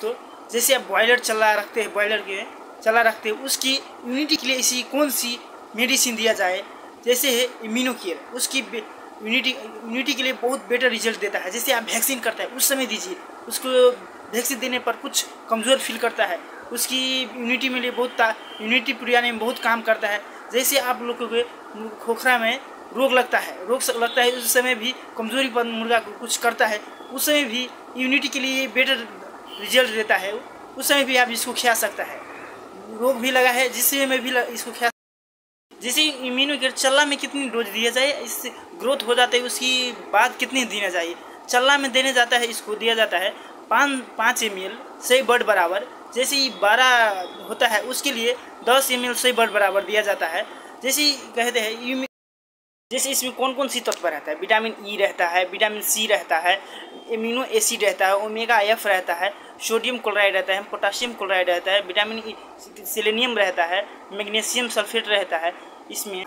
दोस्तों, जैसे आप बॉयलर चला रखते हैं बॉयलर के चला रखते हैं, उसकी इम्यूनिटी के लिए ऐसी कौन सी मेडिसिन दिया जाए? जैसे है इम्यूनो केयर उसकी इम्यूनिटी इम्यूनिटी के लिए बहुत बेटर रिज़ल्ट देता है। जैसे आप वैक्सीन करता है, उस समय दीजिए, उसको वैक्सीन देने पर कुछ कमज़ोर फील करता है। उसकी इम्यूनिटी में लिए बहुत इम्यूनिटी पुरियाने में बहुत काम करता है। जैसे आप लोगों के खोखरा में रोग लगता है, रोग लगता है, उस समय भी कमज़ोरी पर मुर्गा कुछ करता है। उस समय भी इम्यूनिटी के लिए बेटर रिज़ल्ट देता है, उस समय भी आप इसको खिला सकता है। रोग भी लगा है, जिस में भी इसको खिला जैसे इम्यूनो के चल्ला में कितनी डोज दिया जाए इससे ग्रोथ हो जाता है, उसकी बाद कितनी देना चाहिए। चल्ला में देने जाता है, इसको दिया जाता है पाँच पाँच एम एल सही बर्ड बराबर। जैसे बारह होता है, उसके लिए दस एम एल सही बर्ड बराबर दिया जाता है। जैसे कहते हैं जैसे इसमें कौन कौन सी तत्व रहता है? विटामिन ई e रहता है विटामिन सी रहता है एमिनो एसिड रहता है ओमेगा एफ़ रहता है। सोडियम क्लोराइड रहता है पोटासियम क्लोराइड रहता है, विटामिन सिलेनियम सेलेनियम रहता है, मैग्नीशियम सल्फेट रहता है, इसमें